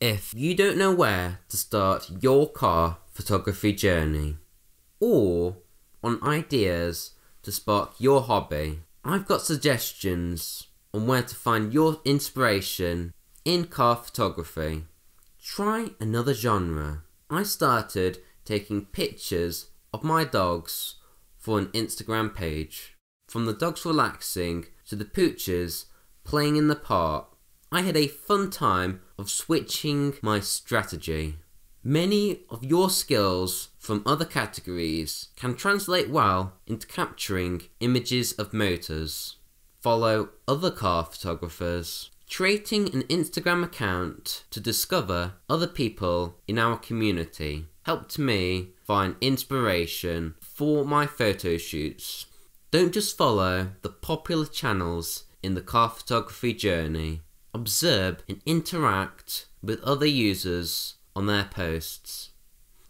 If you don't know where to start your car photography journey or on ideas to spark your hobby, I've got suggestions on where to find your inspiration in car photography. Try another genre. I started taking pictures of my dogs for an Instagram page. From the dogs relaxing to the pooches playing in the park, I had a fun time of switching my strategy. Many of your skills from other categories can translate well into capturing images of motors. Follow other car photographers. Creating an Instagram account to discover other people in our community helped me find inspiration for my photo shoots. Don't just follow the popular channels in the car photography journey. Observe and interact with other users on their posts.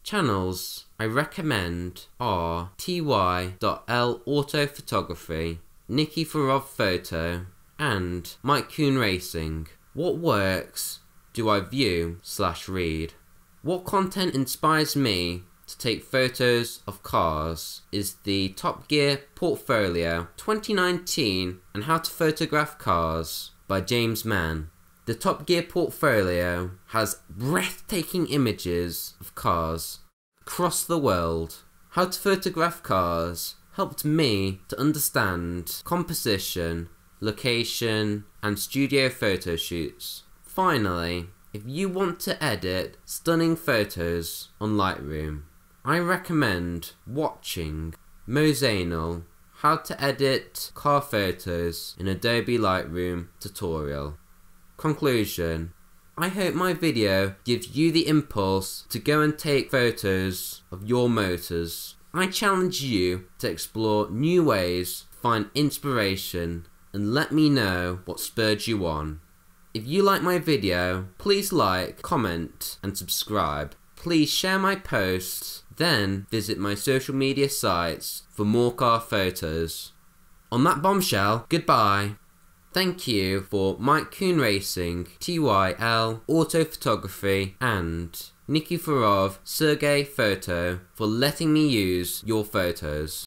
Channels I recommend are ty.l Auto Photography, Nikiforov Photo, and Mike Kuhn Racing. What works do I view slash read? What content inspires me to take photos of cars is the Top Gear Portfolio 2019 and How to Photograph Cars by James Mann. The Top Gear portfolio has breathtaking images of cars across the world. How to photograph cars helped me to understand composition, location, and studio photo shoots. Finally, if you want to edit stunning photos on Lightroom, I recommend watching Mozanil How to Edit Car Photos in Adobe Lightroom tutorial. Conclusion I hope my video gives you the impulse to go and take photos of your motors. I challenge you to explore new ways, find inspiration, and let me know what spurred you on. If you like my video, please like, comment, and subscribe. Please share my posts, then visit my social media sites for more car photos. On that bombshell, goodbye. Thank you for Mike Kuhn Racing, TYL Auto Photography, and Nikiforov Sergey Photo for letting me use your photos.